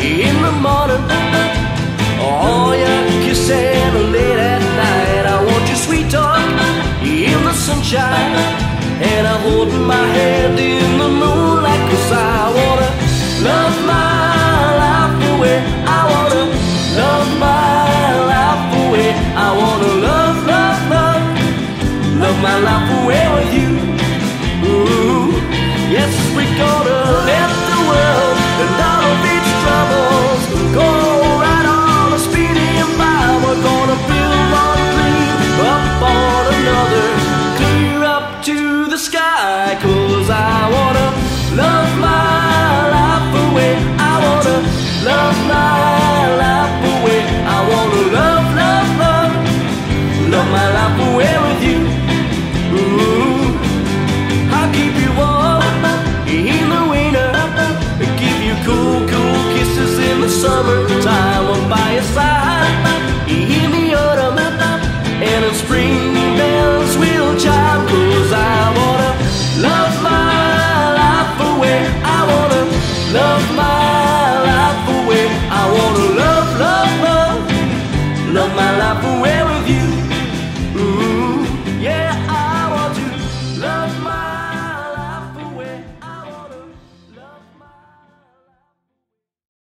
in the morning. All your kissing late at night. I want your sweet talk in the sunshine. And I'm holding my hand in the moonlight Cause I wanna love my life away I wanna love my life away I wanna love, love, love. Love my life away with you. Ooh, yes, we gonna let the world love my